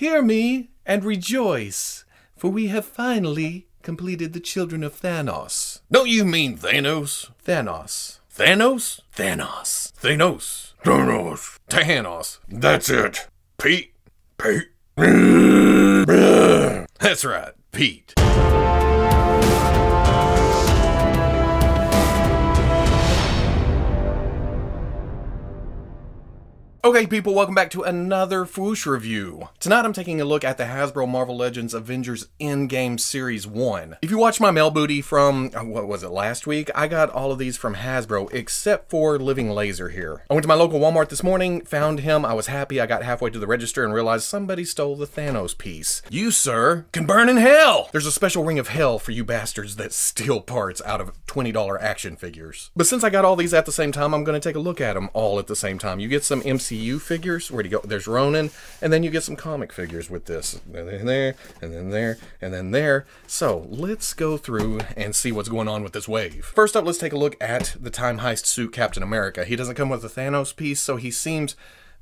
hear me and rejoice, for we have finally completed the children of Thanos. Don't you mean Thanos? Thanos. Thanos? Thanos. Thanos. Thanos. Thanos. That's it. Pete. Pete. That's right, Pete. Okay, people, welcome back to another Fwoosh review. Tonight I'm taking a look at the Hasbro Marvel Legends Avengers Endgame Series 1. If you watched my mail booty from, uh, what was it, last week, I got all of these from Hasbro, except for Living Laser here. I went to my local Walmart this morning, found him, I was happy, I got halfway to the register and realized somebody stole the Thanos piece. You, sir, can burn in hell! There's a special ring of hell for you bastards that steal parts out of $20 action figures. But since I got all these at the same time, I'm to take a look at them all at the same time. You get some MC MCU figures. Where do you go? There's Ronin, and then you get some comic figures with this. And then there, and then there, and then there. So let's go through and see what's going on with this wave. First up, let's take a look at the Time Heist suit Captain America. He doesn't come with a Thanos piece, so he seems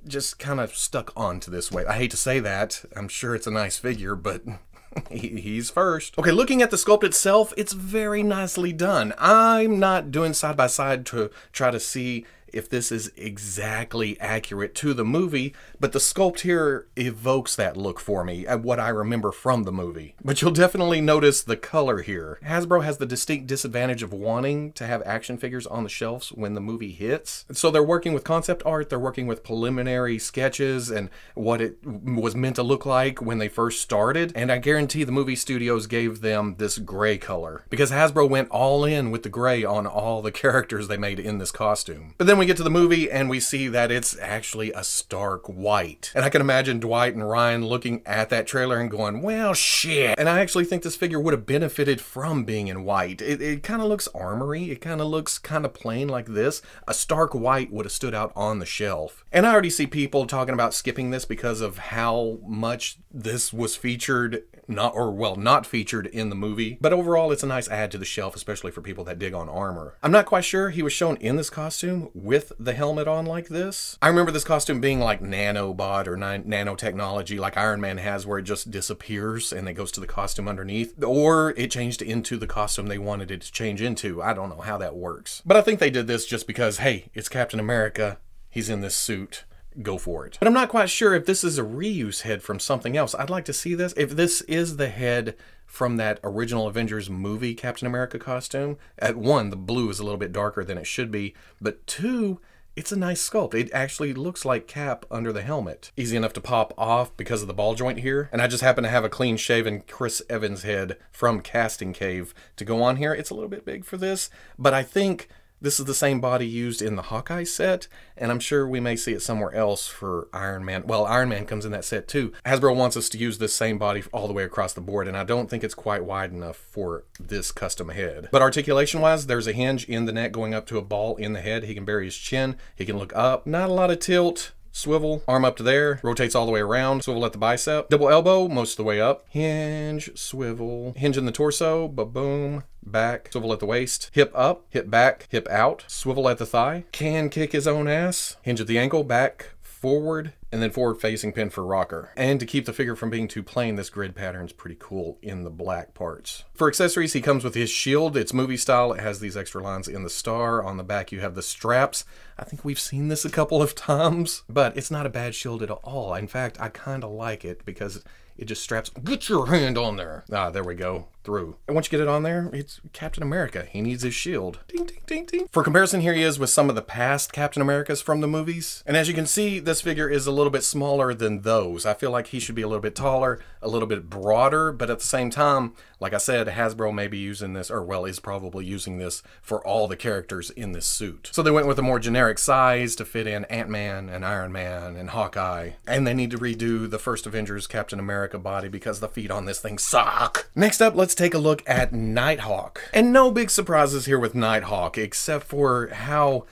just kind of stuck onto this wave. I hate to say that. I'm sure it's a nice figure, but he's first. Okay, looking at the sculpt itself, it's very nicely done. I'm not doing side by side to try to see if this is exactly accurate to the movie, but the sculpt here evokes that look for me, at what I remember from the movie. But you'll definitely notice the color here. Hasbro has the distinct disadvantage of wanting to have action figures on the shelves when the movie hits. So they're working with concept art, they're working with preliminary sketches and what it was meant to look like when they first started, and I guarantee the movie studios gave them this gray color, because Hasbro went all in with the gray on all the characters they made in this costume. But then we get to the movie and we see that it's actually a stark white. And I can imagine Dwight and Ryan looking at that trailer and going, well, shit. And I actually think this figure would have benefited from being in white. It, it kind of looks armory. It kind of looks kind of plain like this. A stark white would have stood out on the shelf. And I already see people talking about skipping this because of how much this was featured not or well not featured in the movie but overall it's a nice add to the shelf especially for people that dig on armor i'm not quite sure he was shown in this costume with the helmet on like this. I remember this costume being like nanobot or nanotechnology like iron man has where it just disappears and it goes to the costume underneath or it changed into the costume they wanted it to change into. I don't know how that works. But i think they did this just because hey it's captain america. He's in this suit go for it. But I'm not quite sure if this is a reuse head from something else. I'd like to see this. If this is the head from that original Avengers movie Captain America costume, at one, the blue is a little bit darker than it should be, but two, it's a nice sculpt. It actually looks like Cap under the helmet. Easy enough to pop off because of the ball joint here. And I just happen to have a clean shaven Chris Evans head from Casting Cave to go on here. It's a little bit big for this, but I think this is the same body used in the Hawkeye set, and I'm sure we may see it somewhere else for Iron Man. Well, Iron Man comes in that set too. Hasbro wants us to use this same body all the way across the board, and I don't think it's quite wide enough for this custom head. But articulation wise, there's a hinge in the neck going up to a ball in the head. He can bury his chin, he can look up. Not a lot of tilt swivel, arm up to there, rotates all the way around, swivel at the bicep, double elbow most of the way up, hinge, swivel, hinge in the torso, ba-boom, back, swivel at the waist, hip up, hip back, hip out, swivel at the thigh, can kick his own ass, hinge at the ankle, back, forward, and then forward facing pin for rocker. And to keep the figure from being too plain, this grid pattern is pretty cool in the black parts. For accessories, he comes with his shield. It's movie style. It has these extra lines in the star. On the back, you have the straps. I think we've seen this a couple of times, but it's not a bad shield at all. In fact, I kind of like it because it just straps. Get your hand on there. Ah, there we go. Through. And once you get it on there, it's Captain America. He needs his shield. Ding, ding, ding, ding. For comparison, here he is with some of the past Captain Americas from the movies. And as you can see, this figure is a little bit smaller than those. I feel like he should be a little bit taller, a little bit broader, but at the same time, like I said, Hasbro may be using this, or well, is probably using this for all the characters in this suit. So they went with a more generic size to fit in Ant-Man and Iron Man and Hawkeye. And they need to redo the first Avengers Captain America body because the feet on this thing suck. Next up, let's take a look at Nighthawk. And no big surprises here with Nighthawk, except for how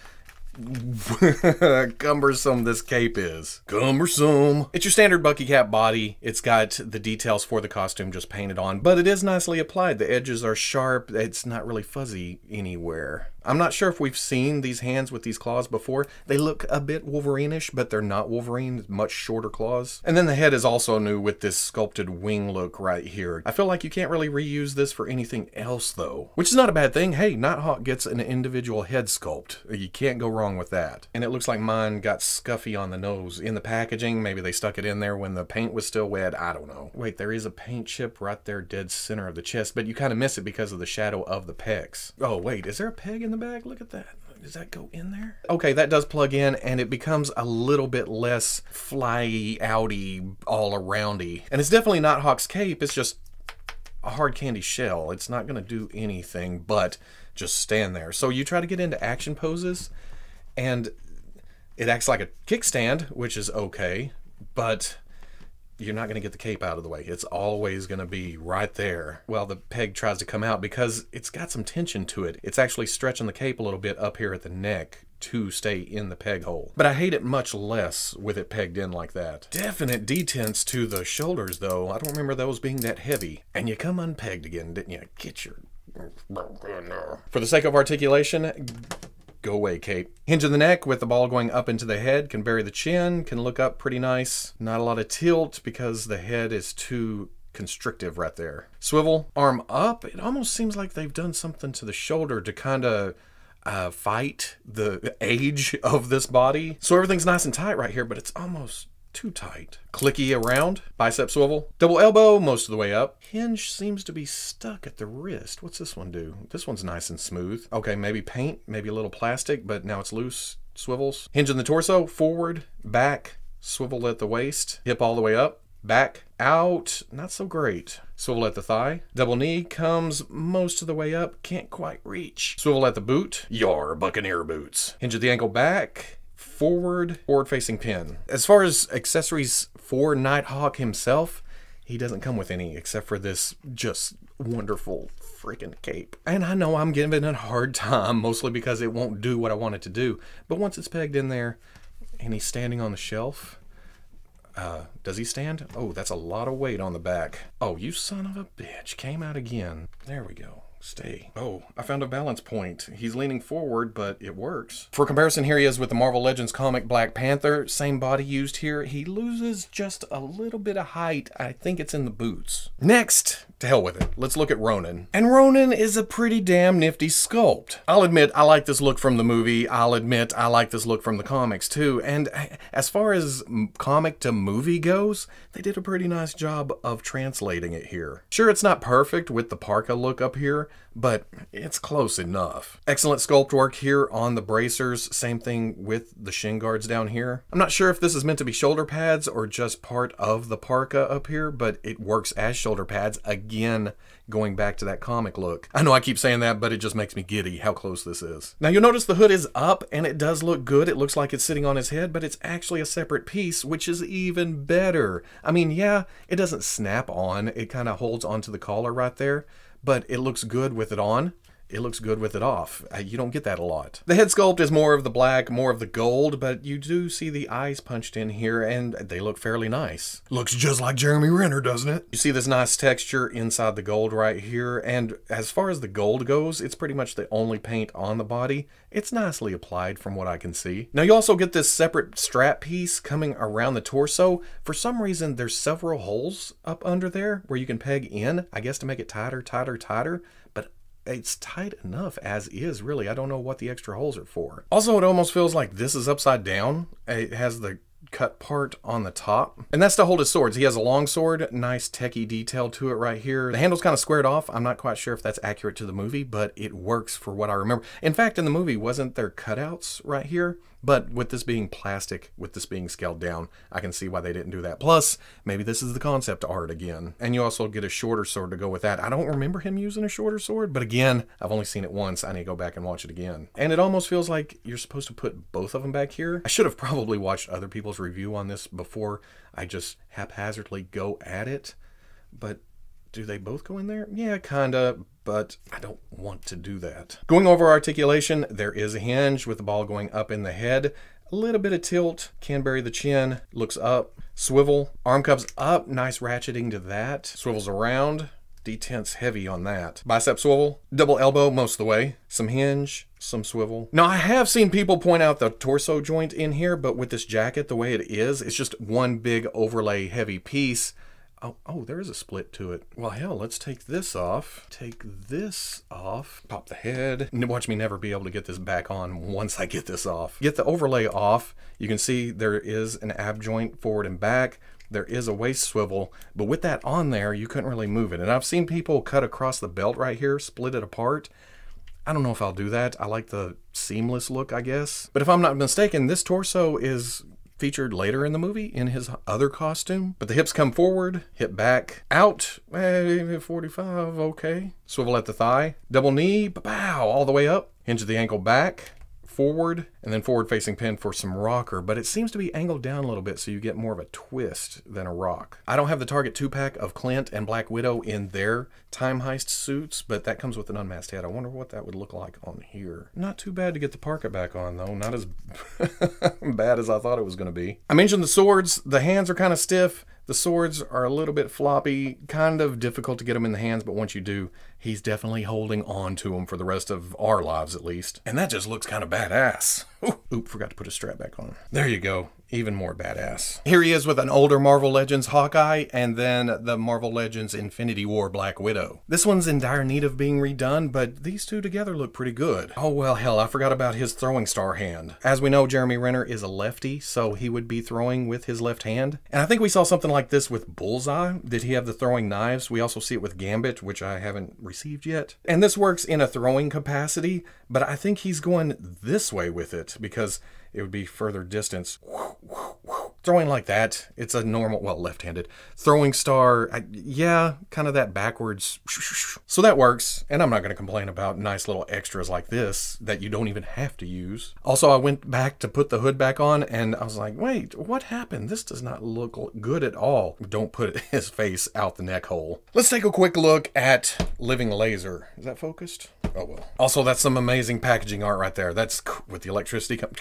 cumbersome this cape is. Cumbersome. It's your standard Bucky Cap body. It's got the details for the costume just painted on, but it is nicely applied. The edges are sharp. It's not really fuzzy anywhere. I'm not sure if we've seen these hands with these claws before. They look a bit Wolverine-ish, but they're not Wolverine, much shorter claws. And then the head is also new with this sculpted wing look right here. I feel like you can't really reuse this for anything else though, which is not a bad thing. Hey, Nighthawk gets an individual head sculpt. You can't go wrong with that. And it looks like mine got scuffy on the nose in the packaging. Maybe they stuck it in there when the paint was still wet. I don't know. Wait, there is a paint chip right there dead center of the chest, but you kind of miss it because of the shadow of the pecs. Oh, wait, is there a peg in the bag? Look at that. Does that go in there? Okay, that does plug in and it becomes a little bit less flyy, outy, all aroundy. And it's definitely not Hawk's cape, it's just a hard candy shell. It's not going to do anything but just stand there. So you try to get into action poses and it acts like a kickstand, which is okay, but you're not going to get the cape out of the way. It's always going to be right there while the peg tries to come out because it's got some tension to it. It's actually stretching the cape a little bit up here at the neck to stay in the peg hole. But I hate it much less with it pegged in like that. Definite detents to the shoulders though. I don't remember those being that heavy. And you come unpegged again, didn't you? Get your... For the sake of articulation, go away, Cape. Hinge of the neck with the ball going up into the head, can bury the chin, can look up pretty nice. Not a lot of tilt because the head is too constrictive right there. Swivel, arm up. It almost seems like they've done something to the shoulder to kind of uh, fight the age of this body. So everything's nice and tight right here, but it's almost too tight. Clicky around, bicep swivel, double elbow most of the way up. Hinge seems to be stuck at the wrist. What's this one do? This one's nice and smooth. Okay, maybe paint, maybe a little plastic, but now it's loose. Swivels. Hinge in the torso, forward, back, swivel at the waist, hip all the way up, back, out, not so great. Swivel at the thigh. Double knee comes most of the way up, can't quite reach. Swivel at the boot. Yar, Buccaneer boots. Hinge at the ankle back, forward, forward facing pin. As far as accessories for Nighthawk himself, he doesn't come with any except for this just wonderful freaking cape. And I know I'm giving it a hard time, mostly because it won't do what I want it to do. But once it's pegged in there and he's standing on the shelf, uh, does he stand? Oh, that's a lot of weight on the back. Oh, you son of a bitch. Came out again. There we go. Stay. Oh, I found a balance point. He's leaning forward, but it works. For comparison, here he is with the Marvel Legends comic Black Panther. Same body used here. He loses just a little bit of height. I think it's in the boots. Next, to hell with it. Let's look at Ronin. And Ronin is a pretty damn nifty sculpt. I'll admit I like this look from the movie. I'll admit I like this look from the comics too. And as far as comic to movie goes, they did a pretty nice job of translating it here. Sure, it's not perfect with the parka look up here, but it's close enough. Excellent sculpt work here on the bracers. Same thing with the shin guards down here. I'm not sure if this is meant to be shoulder pads or just part of the parka up here, but it works as shoulder pads. Again, going back to that comic look. I know I keep saying that, but it just makes me giddy how close this is. Now you'll notice the hood is up and it does look good. It looks like it's sitting on his head, but it's actually a separate piece, which is even better. I mean, yeah, it doesn't snap on. It kind of holds onto the collar right there, but it looks good with it on it looks good with it off. Uh, you don't get that a lot. The head sculpt is more of the black, more of the gold, but you do see the eyes punched in here and they look fairly nice. Looks just like Jeremy Renner, doesn't it? You see this nice texture inside the gold right here, and as far as the gold goes, it's pretty much the only paint on the body. It's nicely applied from what I can see. Now you also get this separate strap piece coming around the torso. For some reason, there's several holes up under there where you can peg in, I guess to make it tighter, tighter, tighter, it's tight enough as is, really. I don't know what the extra holes are for. Also, it almost feels like this is upside down. It has the cut part on the top. And that's to hold his swords. He has a long sword, nice techie detail to it right here. The handle's kind of squared off. I'm not quite sure if that's accurate to the movie, but it works for what I remember. In fact, in the movie, wasn't there cutouts right here? But with this being plastic, with this being scaled down, I can see why they didn't do that. Plus, maybe this is the concept art again. And you also get a shorter sword to go with that. I don't remember him using a shorter sword, but again, I've only seen it once. I need to go back and watch it again. And it almost feels like you're supposed to put both of them back here. I should have probably watched other people's review on this before I just haphazardly go at it. But do they both go in there? Yeah, kinda, but I don't want to do that. Going over articulation, there is a hinge with the ball going up in the head. A little bit of tilt, can bury the chin, looks up, swivel, arm cups up, nice ratcheting to that, swivels around, Detents heavy on that. Bicep swivel, double elbow most of the way. Some hinge, some swivel. Now, I have seen people point out the torso joint in here, but with this jacket, the way it is, it's just one big overlay heavy piece. Oh, oh, there is a split to it. Well, hell, let's take this off. Take this off. Pop the head. Watch me never be able to get this back on once I get this off. Get the overlay off. You can see there is an ab joint forward and back. There is a waist swivel, but with that on there, you couldn't really move it. And I've seen people cut across the belt right here, split it apart. I don't know if I'll do that. I like the seamless look, I guess. But if I'm not mistaken, this torso is featured later in the movie in his other costume. But the hips come forward, hip back, out, eh, 45, okay. Swivel at the thigh, double knee, bow, all the way up, hinge the ankle back, forward and then forward facing pin for some rocker, but it seems to be angled down a little bit so you get more of a twist than a rock. I don't have the Target 2-pack of Clint and Black Widow in their time heist suits, but that comes with an unmasked head. I wonder what that would look like on here. Not too bad to get the parka back on though, not as bad as I thought it was going to be. I mentioned the swords, the hands are kind of stiff. The swords are a little bit floppy, kind of difficult to get them in the hands, but once you do, he's definitely holding on to them for the rest of our lives at least. And that just looks kind of badass. Oop, forgot to put a strap back on. There you go even more badass. Here he is with an older Marvel Legends Hawkeye and then the Marvel Legends Infinity War Black Widow. This one's in dire need of being redone, but these two together look pretty good. Oh well, hell, I forgot about his throwing star hand. As we know, Jeremy Renner is a lefty, so he would be throwing with his left hand. And I think we saw something like this with Bullseye. Did he have the throwing knives? We also see it with Gambit, which I haven't received yet. And this works in a throwing capacity, but I think he's going this way with it because it would be further distance. Throwing like that, it's a normal, well, left-handed. Throwing star, I, yeah, kind of that backwards. So that works, and I'm not going to complain about nice little extras like this that you don't even have to use. Also, I went back to put the hood back on, and I was like, wait, what happened? This does not look good at all. Don't put his face out the neck hole. Let's take a quick look at Living Laser. Is that focused? Oh well. Also, that's some amazing packaging art right there. That's with the electricity coming.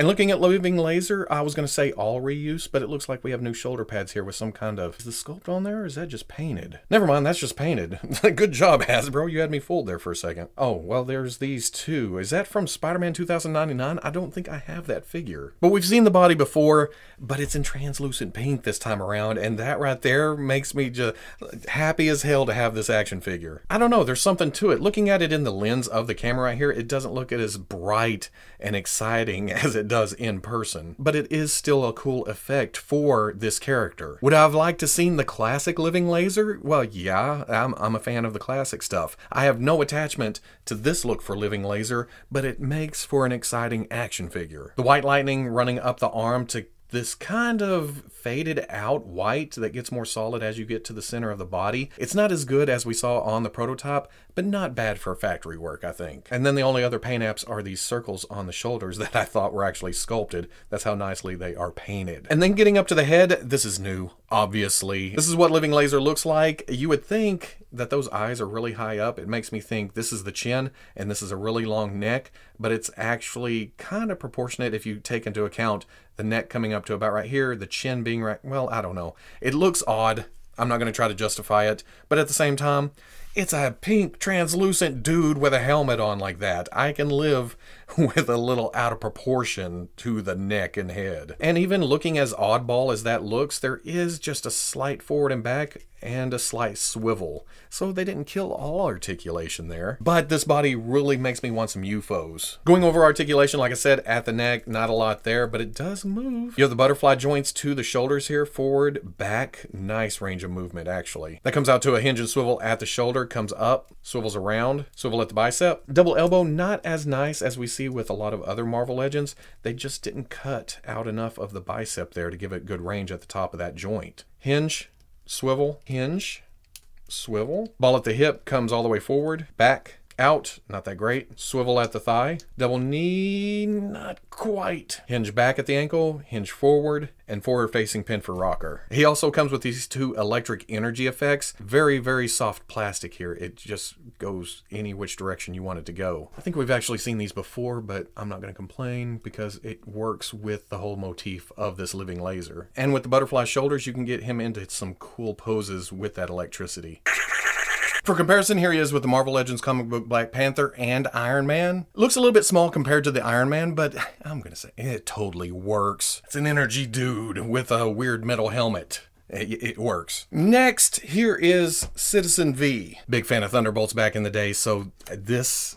And looking at Living Laser, I was going to say all reuse, but it looks like we have new shoulder pads here with some kind of... Is the sculpt on there or is that just painted? Never mind, that's just painted. Good job, Hasbro. You had me fooled there for a second. Oh, well, there's these two. Is that from Spider-Man 2099? I don't think I have that figure. But we've seen the body before, but it's in translucent paint this time around, and that right there makes me just happy as hell to have this action figure. I don't know, there's something to it. Looking at it in the lens of the camera right here, it doesn't look as bright and exciting as it does in person, but it is still a cool effect for this character. Would I have liked to seen the classic Living Laser? Well, yeah, I'm, I'm a fan of the classic stuff. I have no attachment to this look for Living Laser, but it makes for an exciting action figure. The white lightning running up the arm to this kind of faded out white that gets more solid as you get to the center of the body. It's not as good as we saw on the prototype, but not bad for factory work, I think. And then the only other paint apps are these circles on the shoulders that I thought were actually sculpted. That's how nicely they are painted. And then getting up to the head, this is new, obviously. This is what Living Laser looks like. You would think that those eyes are really high up. It makes me think this is the chin and this is a really long neck, but it's actually kind of proportionate if you take into account the neck coming up to about right here, the chin being right, well, I don't know. It looks odd. I'm not going to try to justify it, but at the same time, it's a pink translucent dude with a helmet on like that. I can live with a little out of proportion to the neck and head. And even looking as oddball as that looks, there is just a slight forward and back and a slight swivel. So they didn't kill all articulation there. But this body really makes me want some UFOs. Going over articulation, like I said, at the neck, not a lot there, but it does move. You have the butterfly joints to the shoulders here, forward, back, nice range of movement actually. That comes out to a hinge and swivel at the shoulder, comes up, swivels around, swivel at the bicep. Double elbow, not as nice as we see with a lot of other Marvel Legends. They just didn't cut out enough of the bicep there to give it good range at the top of that joint. Hinge, swivel, hinge, swivel. Ball at the hip comes all the way forward, back, out, not that great. Swivel at the thigh. Double knee, not quite. Hinge back at the ankle, hinge forward, and forward facing pin for rocker. He also comes with these two electric energy effects. Very, very soft plastic here. It just goes any which direction you want it to go. I think we've actually seen these before, but I'm not going to complain because it works with the whole motif of this living laser. And with the butterfly shoulders, you can get him into some cool poses with that electricity. For comparison, here he is with the Marvel Legends comic book Black Panther and Iron Man. Looks a little bit small compared to the Iron Man, but I'm gonna say it totally works. It's an energy dude with a weird metal helmet. It, it, works. Next, here is Citizen V. Big fan of Thunderbolts back in the day, so this,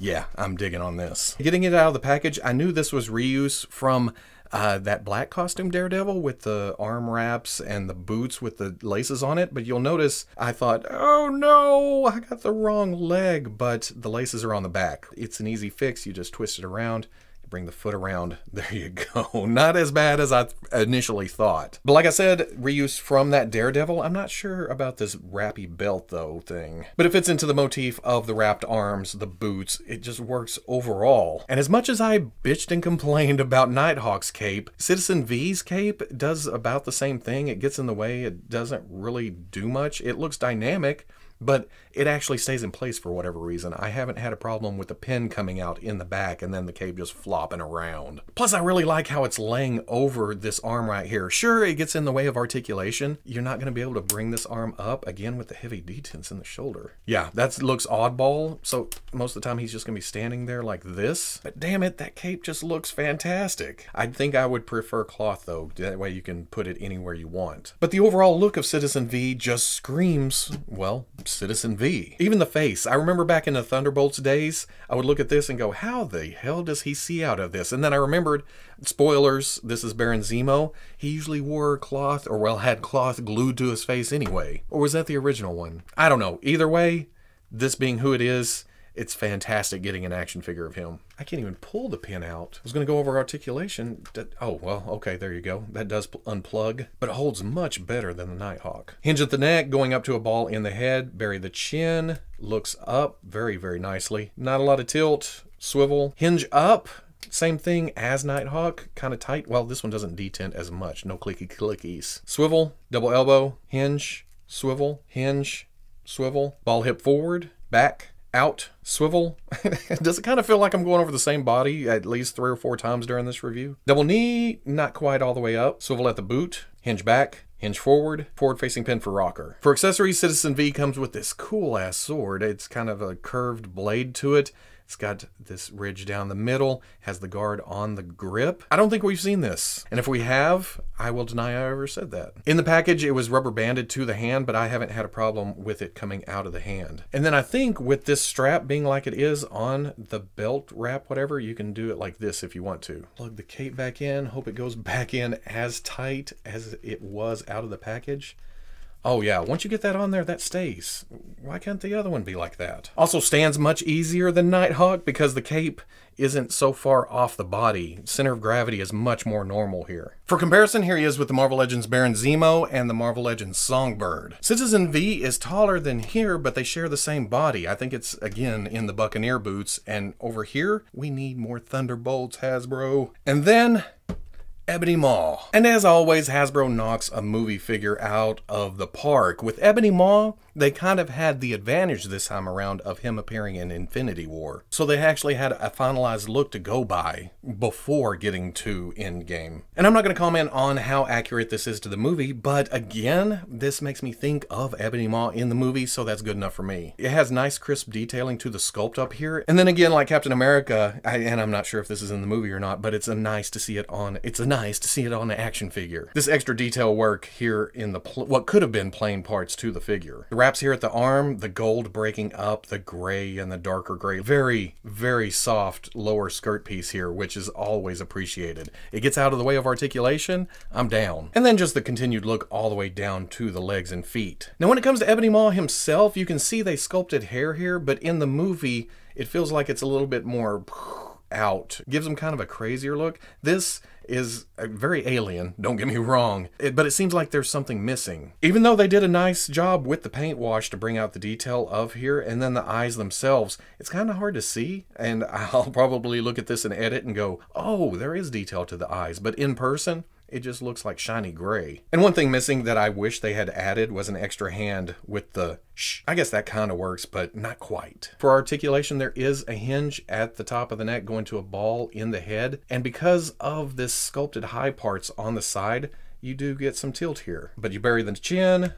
yeah, I'm digging on this. Getting it out of the package, I knew this was reuse from uh, that black costume Daredevil with the arm wraps and the boots with the laces on it. But you'll notice I thought, oh no, I got the wrong leg, but the laces are on the back. It's an easy fix. You just twist it around bring the foot around. There you go. Not as bad as I initially thought. But like I said, reuse from that Daredevil. I'm not sure about this wrappy belt though thing. But it fits into the motif of the wrapped arms, the boots. It just works overall. And as much as I bitched and complained about Nighthawk's cape, Citizen V's cape does about the same thing. It gets in the way. It doesn't really do much. It looks dynamic but it actually stays in place for whatever reason. I haven't had a problem with the pin coming out in the back and then the cape just flopping around. Plus, I really like how it's laying over this arm right here. Sure, it gets in the way of articulation. You're not going to be able to bring this arm up again with the heavy detents in the shoulder. Yeah, that looks oddball. So most of the time he's just going to be standing there like this. But damn it, that cape just looks fantastic. I think I would prefer cloth though. That way you can put it anywhere you want. But the overall look of Citizen V just screams, well, Citizen V. Even the face. I remember back in the Thunderbolts days, I would look at this and go, how the hell does he see out of this? And then I remembered, spoilers, this is Baron Zemo. He usually wore cloth, or well, had cloth glued to his face anyway. Or was that the original one? I don't know. Either way, this being who it is, it's fantastic getting an action figure of him. I can't even pull the pin out. I was going to go over articulation. Oh, well, okay, there you go. That does unplug, but it holds much better than the Nighthawk. Hinge at the neck, going up to a ball in the head, bury the chin, looks up very, very nicely. Not a lot of tilt, swivel. Hinge up, same thing as Nighthawk, kind of tight. Well, this one doesn't detent as much. No clicky clickies. Swivel, double elbow, hinge, swivel, hinge, swivel, ball hip forward, back, out, swivel. Does it kind of feel like I'm going over the same body at least three or four times during this review? Double knee, not quite all the way up. Swivel at the boot, hinge back, hinge forward, forward facing pin for rocker. For accessories, Citizen V comes with this cool ass sword. It's kind of a curved blade to it. It's got this ridge down the middle, has the guard on the grip. I don't think we've seen this. And if we have, I will deny I ever said that. In the package, it was rubber banded to the hand, but I haven't had a problem with it coming out of the hand. And then I think with this strap being like it is on the belt wrap, whatever, you can do it like this if you want to. Plug the cape back in, hope it goes back in as tight as it was out of the package. Oh yeah, once you get that on there, that stays. Why can't the other one be like that? Also stands much easier than Nighthawk because the cape isn't so far off the body. Center of gravity is much more normal here. For comparison, here he is with the Marvel Legends Baron Zemo and the Marvel Legends Songbird. Citizen V is taller than here, but they share the same body. I think it's, again, in the Buccaneer boots. And over here, we need more Thunderbolts, Hasbro. And then Ebony Maw. And as always, Hasbro knocks a movie figure out of the park. With Ebony Maw, they kind of had the advantage this time around of him appearing in Infinity War. So they actually had a finalized look to go by before getting to Endgame. And I'm not going to comment on how accurate this is to the movie, but again, this makes me think of Ebony Maw in the movie, so that's good enough for me. It has nice crisp detailing to the sculpt up here. And then again, like Captain America, I, and I'm not sure if this is in the movie or not, but it's a nice to see it on, it's a nice to see it on an action figure. This extra detail work here in the, what could have been plain parts to the figure. The here at the arm, the gold breaking up, the gray and the darker gray. Very, very soft lower skirt piece here, which is always appreciated. It gets out of the way of articulation, I'm down. And then just the continued look all the way down to the legs and feet. Now when it comes to Ebony Maw himself, you can see they sculpted hair here, but in the movie, it feels like it's a little bit more out. Gives him kind of a crazier look. This is very alien, don't get me wrong, it, but it seems like there's something missing. Even though they did a nice job with the paint wash to bring out the detail of here and then the eyes themselves, it's kind of hard to see. And I'll probably look at this and edit and go, oh, there is detail to the eyes. But in person, it just looks like shiny gray. And one thing missing that I wish they had added was an extra hand with the shh. I guess that kind of works, but not quite. For articulation, there is a hinge at the top of the neck going to a ball in the head. And because of this sculpted high parts on the side, you do get some tilt here. But you bury the chin,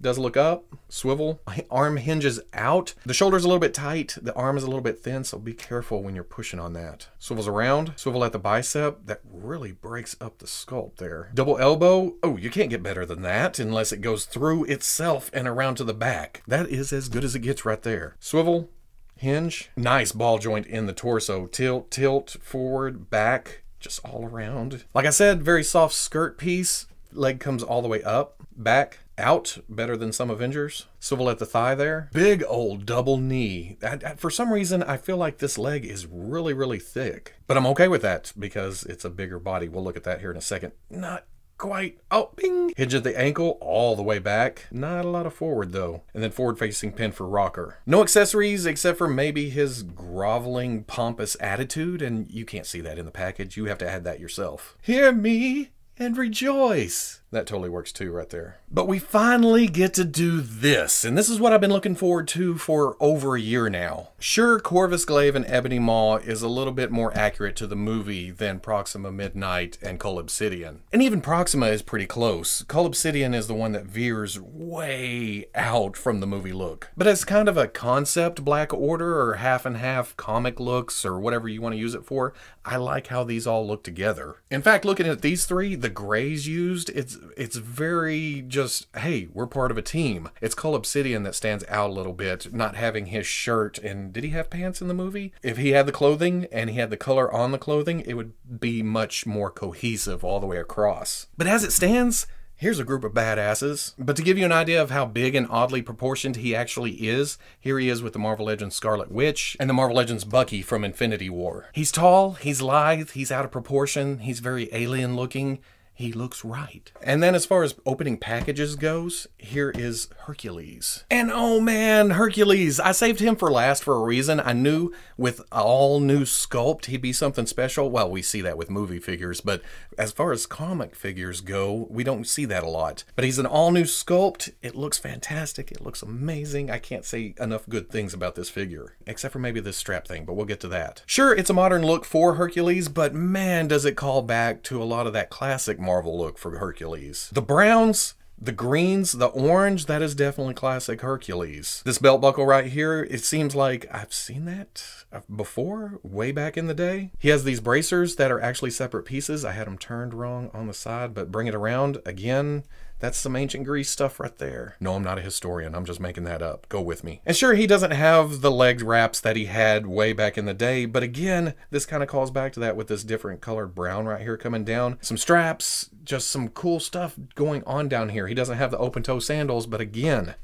does look up, swivel, arm hinges out. The shoulder's a little bit tight, the arm is a little bit thin, so be careful when you're pushing on that. Swivels around, swivel at the bicep, that really breaks up the sculpt there. Double elbow, oh, you can't get better than that unless it goes through itself and around to the back. That is as good as it gets right there. Swivel, hinge, nice ball joint in the torso, tilt, tilt, forward, back, just all around. Like I said, very soft skirt piece, leg comes all the way up, back, out better than some Avengers. Swivel at the thigh there. Big old double knee. I, I, for some reason, I feel like this leg is really, really thick. But I'm okay with that because it's a bigger body. We'll look at that here in a second. Not quite. Oh, ping. Hinge at the ankle all the way back. Not a lot of forward though. And then forward facing pin for rocker. No accessories except for maybe his groveling, pompous attitude. And you can't see that in the package. You have to add that yourself. Hear me and rejoice. That totally works too, right there. But we finally get to do this, and this is what I've been looking forward to for over a year now. Sure, Corvus Glaive and Ebony Maw is a little bit more accurate to the movie than Proxima Midnight and Cull Obsidian. And even Proxima is pretty close. Cull Obsidian is the one that veers way out from the movie look. But as kind of a concept Black Order or half and half comic looks or whatever you want to use it for, I like how these all look together. In fact, looking at these three, the grays used, it's it's very just hey we're part of a team it's Cull Obsidian that stands out a little bit not having his shirt and did he have pants in the movie if he had the clothing and he had the color on the clothing it would be much more cohesive all the way across but as it stands Here's a group of badasses. But to give you an idea of how big and oddly proportioned he actually is, here he is with the Marvel Legends Scarlet Witch and the Marvel Legends Bucky from Infinity War. He's tall, he's lithe, he's out of proportion, he's very alien looking, he looks right. And then as far as opening packages goes, here is Hercules. And oh man, Hercules, I saved him for last for a reason. I knew with all new sculpt, he'd be something special. Well, we see that with movie figures, but as far as comic figures go, we don't see that a lot. But he's an all new sculpt. It looks fantastic. It looks amazing. I can't say enough good things about this figure, except for maybe this strap thing, but we'll get to that. Sure, it's a modern look for Hercules, but man, does it call back to a lot of that classic Marvel look for Hercules. The browns, the greens, the orange, that is definitely classic Hercules. This belt buckle right here, it seems like I've seen that uh, before, way back in the day. He has these bracers that are actually separate pieces. I had them turned wrong on the side, but bring it around again. That's some ancient Greece stuff right there. No, I'm not a historian. I'm just making that up. Go with me. And sure, he doesn't have the leg wraps that he had way back in the day, but again, this kind of calls back to that with this different colored brown right here coming down. Some straps, just some cool stuff going on down here. He doesn't have the open toe sandals, but again,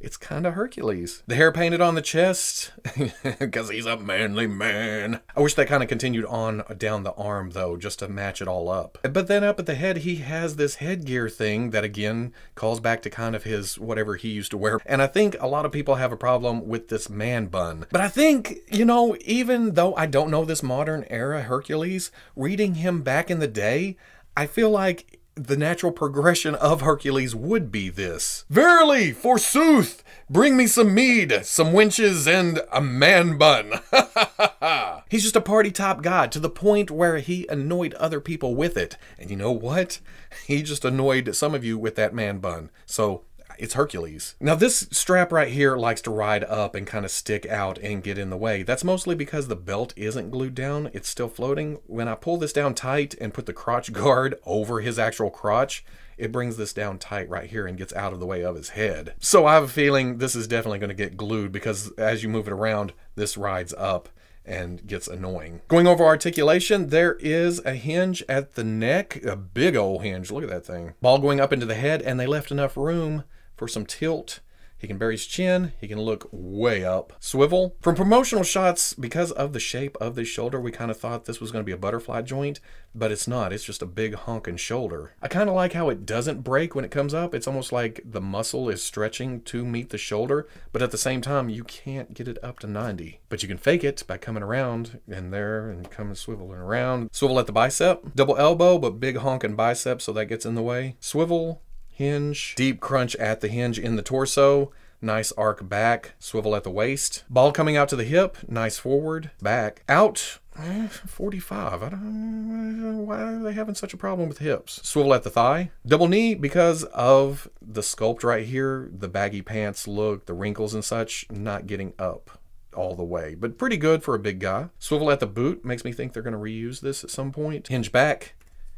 it's kind of Hercules. The hair painted on the chest, because he's a manly man. I wish that kind of continued on down the arm, though, just to match it all up. But then up at the head, he has this headgear thing that, again, calls back to kind of his whatever he used to wear. And I think a lot of people have a problem with this man bun. But I think, you know, even though I don't know this modern era Hercules, reading him back in the day, I feel like the natural progression of Hercules would be this. Verily, forsooth, bring me some mead, some wenches, and a man bun. He's just a party top god to the point where he annoyed other people with it. And you know what? He just annoyed some of you with that man bun. So it's Hercules. Now this strap right here likes to ride up and kind of stick out and get in the way. That's mostly because the belt isn't glued down, it's still floating. When I pull this down tight and put the crotch guard over his actual crotch, it brings this down tight right here and gets out of the way of his head. So I have a feeling this is definitely going to get glued because as you move it around, this rides up and gets annoying. Going over articulation, there is a hinge at the neck, a big old hinge. Look at that thing. Ball going up into the head, and they left enough room for some tilt He can bury his chin. He can look way up. Swivel. From promotional shots, because of the shape of this shoulder, we kind of thought this was going to be a butterfly joint, but it's not. It's just a big honking shoulder. I kind of like how it doesn't break when it comes up. It's almost like the muscle is stretching to meet the shoulder, but at the same time, you can't get it up to 90. But you can fake it by coming around and there and coming swiveling around. Swivel at the bicep. Double elbow, but big honking bicep, so that gets in the way. Swivel, hinge, deep crunch at the hinge in the torso, nice arc back, swivel at the waist, ball coming out to the hip, nice forward, back, out, eh, 45. I don't why are they having such a problem with hips. Swivel at the thigh, double knee because of the sculpt right here, the baggy pants look, the wrinkles and such, not getting up all the way, but pretty good for a big guy. Swivel at the boot. Makes me think they're going to reuse this at some point. Hinge back,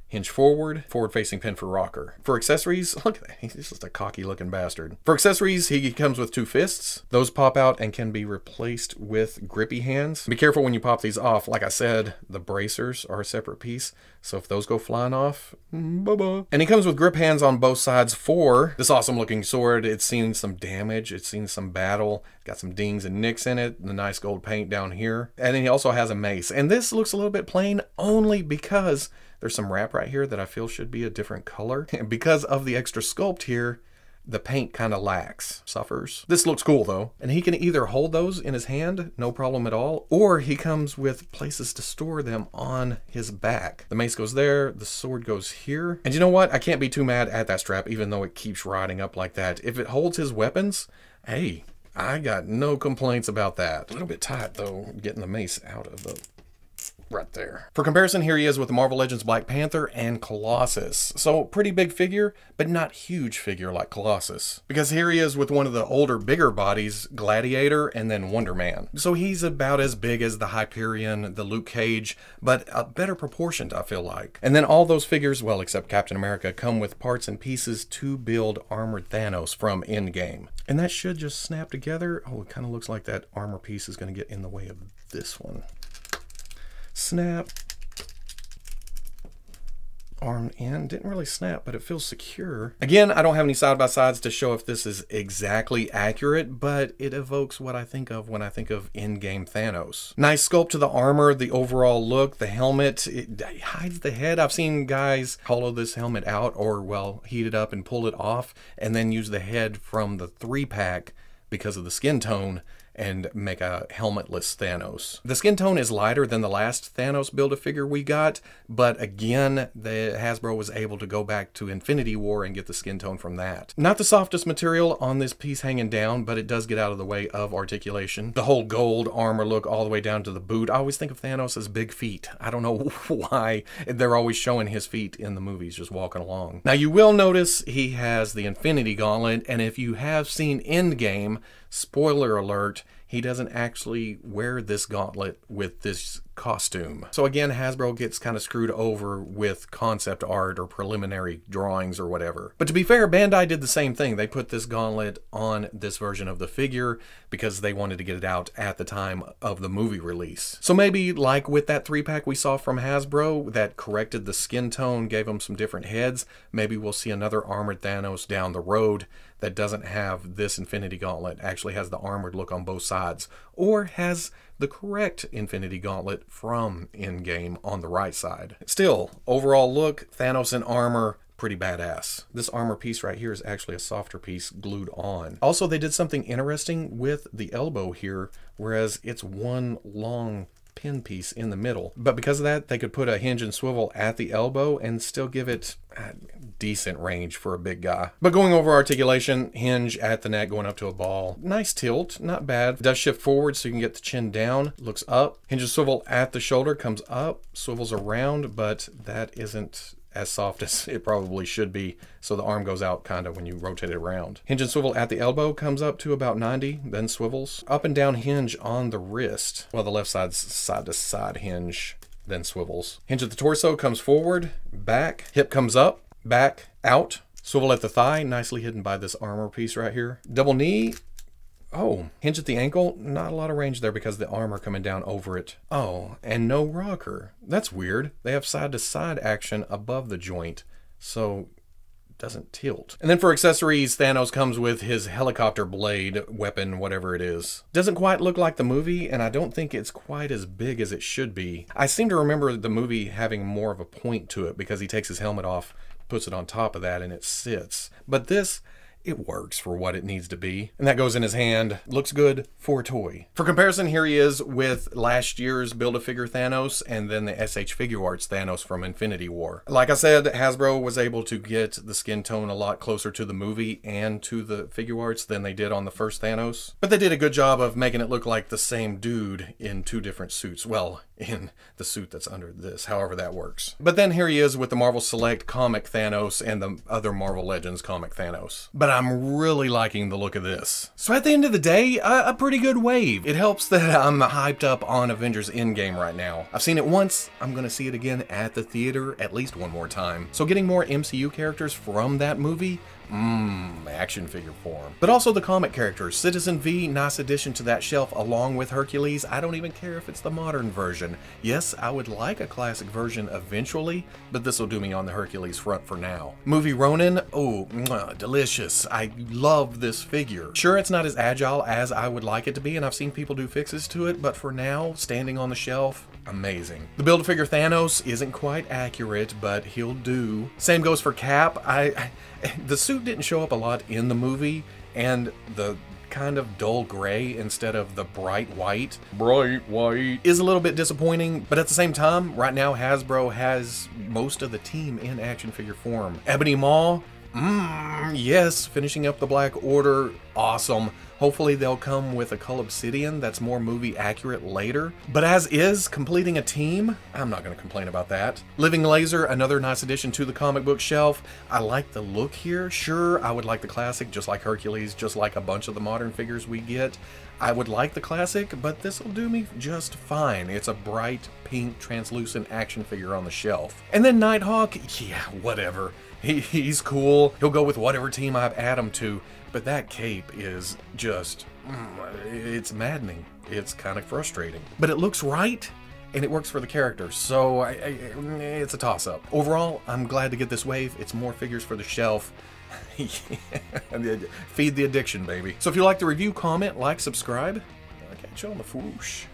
Hinge forward, forward facing pin for rocker. For accessories, look at that. He's just a cocky looking bastard. For accessories, he comes with two fists. Those pop out and can be replaced with grippy hands. Be careful when you pop these off. Like I said, the bracers are a separate piece. So if those go flying off, bye-bye. And he comes with grip hands on both sides for this awesome looking sword. It's seen some damage. It's seen some battle. Got some dings and nicks in it. The nice gold paint down here. And then he also has a mace. And this looks a little bit plain only because there's some wrap right here that I feel should be a different color. And because of the extra sculpt here, the paint kind of lacks, suffers. This looks cool though. And he can either hold those in his hand, no problem at all, or he comes with places to store them on his back. The mace goes there, the sword goes here. And you know what? I can't be too mad at that strap, even though it keeps riding up like that. If it holds his weapons, hey, I got no complaints about that. A little bit tight though, getting the mace out of the right there. For comparison, here he is with the Marvel Legends Black Panther and Colossus. So pretty big figure, but not huge figure like Colossus. Because here he is with one of the older, bigger bodies, Gladiator and then Wonder Man. So he's about as big as the Hyperion, the Luke Cage, but a better proportioned, I feel like. And then all those figures, well, except Captain America, come with parts and pieces to build Armored Thanos from Endgame. And that should just snap together. Oh, it kind of looks like that armor piece is going to get in the way of this one. Snap. Arm in. Didn't really snap, but it feels secure. Again, I don't have any side-by-sides to show if this is exactly accurate, but it evokes what I think of when I think of Endgame Thanos. Nice sculpt to the armor, the overall look, the helmet. It hides the head. I've seen guys hollow this helmet out or, well, heat it up and pull it off and then use the head from the three-pack because of the skin tone and make a helmetless Thanos. The skin tone is lighter than the last Thanos Build-A-Figure we got, but again, the Hasbro was able to go back to Infinity War and get the skin tone from that. Not the softest material on this piece hanging down, but it does get out of the way of articulation. The whole gold armor look all the way down to the boot. I always think of Thanos as big feet. I don't know why they're always showing his feet in the movies just walking along. Now you will notice he has the Infinity Gauntlet, and if you have seen Endgame, spoiler alert, he doesn't actually wear this gauntlet with this costume. So again, Hasbro gets kind of screwed over with concept art or preliminary drawings or whatever. But to be fair, Bandai did the same thing. They put this gauntlet on this version of the figure because they wanted to get it out at the time of the movie release. So maybe like with that three pack we saw from Hasbro that corrected the skin tone, gave them some different heads, maybe we'll see another armored Thanos down the road that doesn't have this Infinity Gauntlet, actually has the armored look on both sides, or has the correct Infinity Gauntlet from Endgame on the right side. Still, overall look, Thanos in armor, pretty badass. This armor piece right here is actually a softer piece glued on. Also, they did something interesting with the elbow here, whereas it's one long pin piece in the middle. But because of that, they could put a hinge and swivel at the elbow and still give it a decent range for a big guy. But going over articulation, hinge at the neck going up to a ball. Nice tilt, not bad. Does shift forward so you can get the chin down, looks up. Hinge and swivel at the shoulder comes up, swivels around, but that isn't as soft as it probably should be, so the arm goes out kind of when you rotate it around. Hinge and swivel at the elbow comes up to about 90, then swivels. Up and down hinge on the wrist, while the left side's side to side hinge, then swivels. Hinge at the torso comes forward, back, hip comes up, back, out. Swivel at the thigh, nicely hidden by this armor piece right here. Double knee, Oh, hinge at the ankle, not a lot of range there because the armor coming down over it. Oh, and no rocker. That's weird. They have side to side action above the joint. So doesn't tilt. And then for accessories, Thanos comes with his helicopter blade weapon, whatever it is. Doesn't quite look like the movie, and I don't think it's quite as big as it should be. I seem to remember the movie having more of a point to it because he takes his helmet off, puts it on top of that, and it sits. But this it works for what it needs to be. And that goes in his hand. Looks good for a toy. For comparison, here he is with last year's Build-A-Figure Thanos and then the SH Figuarts Thanos from Infinity War. Like I said, Hasbro was able to get the skin tone a lot closer to the movie and to the Figuarts than they did on the first Thanos. But they did a good job of making it look like the same dude in two different suits. Well, in the suit that's under this, however that works. But then here he is with the Marvel Select comic Thanos and the other Marvel Legends comic Thanos. But I'm really liking the look of this. So at the end of the day, a, a pretty good wave. It helps that I'm hyped up on Avengers Endgame right now. I've seen it once, I'm gonna see it again at the theater at least one more time. So getting more MCU characters from that movie Mmm, action figure form. But also the comic characters. Citizen V, nice addition to that shelf along with Hercules. I don't even care if it's the modern version. Yes, I would like a classic version eventually, but this will do me on the Hercules front for now. Movie Ronin, oh, delicious. I love this figure. Sure, it's not as agile as I would like it to be, and I've seen people do fixes to it, but for now, standing on the shelf, amazing. The Build-A-Figure Thanos isn't quite accurate, but he'll do. Same goes for Cap. I, I the suit didn't show up a lot in the movie, and the kind of dull gray instead of the bright white. Bright white. Is a little bit disappointing, but at the same time, right now Hasbro has most of the team in action figure form. Ebony Maw, mmm, yes, finishing up the Black Order, awesome. Hopefully they'll come with a Cull Obsidian that's more movie accurate later. But as is, completing a team, I'm not going to complain about that. Living Laser, another nice addition to the comic book shelf. I like the look here. Sure, I would like the classic, just like Hercules, just like a bunch of the modern figures we get. I would like the classic, but this will do me just fine. It's a bright, pink, translucent action figure on the shelf. And then Nighthawk, yeah, whatever. He, he's cool. He'll go with whatever team I add him to. But that cape is just, mm, it's maddening. It's kind of frustrating. But it looks right and it works for the character, so I, I, it's a toss up. Overall, I'm glad to get this wave. It's more figures for the shelf. Feed the addiction, baby. So if you like the review, comment, like, subscribe. I'll catch you on the fwoosh.